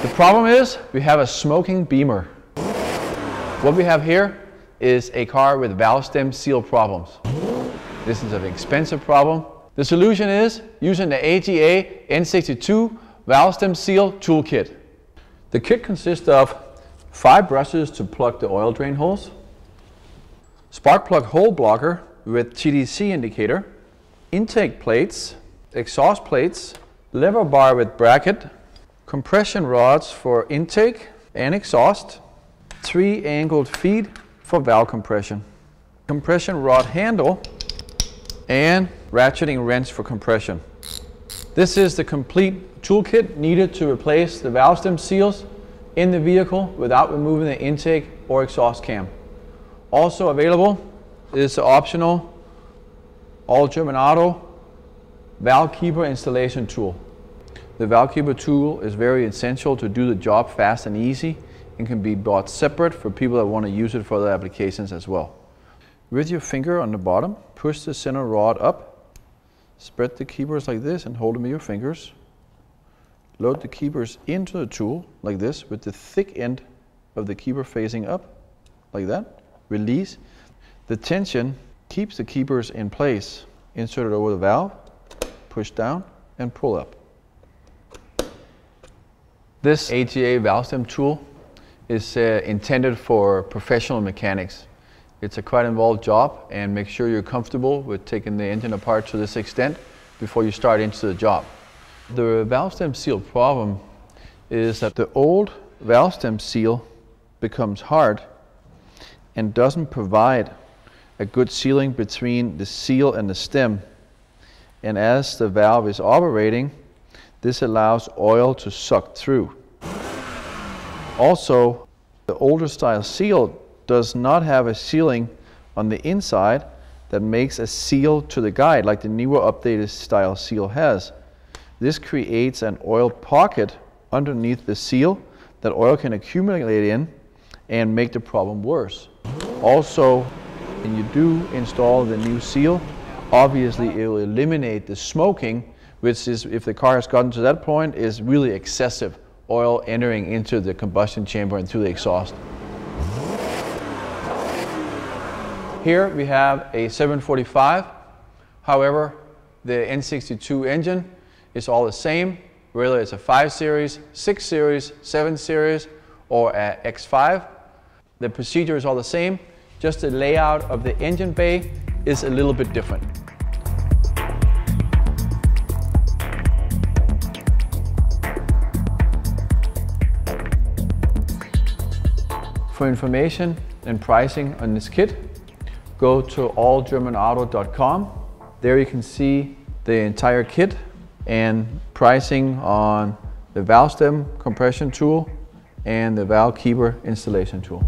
The problem is we have a smoking beamer. What we have here is a car with valve stem seal problems. This is an expensive problem. The solution is using the AGA N62 valve stem seal toolkit. The kit consists of five brushes to plug the oil drain holes, spark plug hole blocker with TDC indicator, intake plates, exhaust plates, lever bar with bracket, compression rods for intake and exhaust, three angled feet for valve compression, compression rod handle, and ratcheting wrench for compression. This is the complete toolkit needed to replace the valve stem seals in the vehicle without removing the intake or exhaust cam. Also available is the optional all German Auto valve keeper installation tool. The keeper tool is very essential to do the job fast and easy and can be bought separate for people that want to use it for other applications as well. With your finger on the bottom, push the center rod up, spread the keepers like this and hold them with your fingers. Load the keepers into the tool like this with the thick end of the keeper facing up, like that. Release. The tension keeps the keepers in place. Insert it over the valve, push down and pull up. This AGA valve stem tool is uh, intended for professional mechanics. It's a quite involved job and make sure you're comfortable with taking the engine apart to this extent before you start into the job. The valve stem seal problem is that the old valve stem seal becomes hard and doesn't provide a good sealing between the seal and the stem. And as the valve is operating, this allows oil to suck through. Also, the older style seal does not have a sealing on the inside that makes a seal to the guide like the newer updated style seal has. This creates an oil pocket underneath the seal that oil can accumulate in and make the problem worse. Also, when you do install the new seal, obviously it will eliminate the smoking, which is, if the car has gotten to that point, is really excessive oil entering into the combustion chamber and through the exhaust. Here we have a 745. However, the N62 engine is all the same, whether it's a 5 Series, 6 Series, 7 Series, or a X5. The procedure is all the same, just the layout of the engine bay is a little bit different. For information and pricing on this kit, go to allgermanauto.com. There you can see the entire kit and pricing on the valve stem compression tool and the valve keeper installation tool.